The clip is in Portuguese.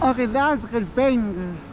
Novidades que.